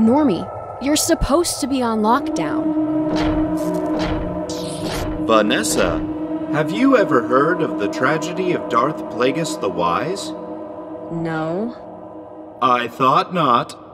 Normie, you're supposed to be on lockdown. Vanessa, have you ever heard of the tragedy of Darth Plagueis the Wise? No. I thought not.